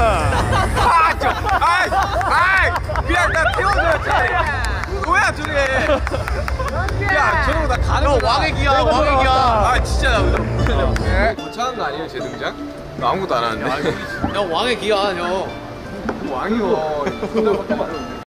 아, 저, 아이, 아이, 그냥 나 태워줘요, 차라리. 뭐야, 저게. 야, 저러고 나 가는 거야. 왕의 기야, 왕의 기야. 아, 진짜 나 오늘 거창한 거 아니에요, 제 등장? 나 아무것도 안 하는데. 야, 왕의 기야 형. 왕이요.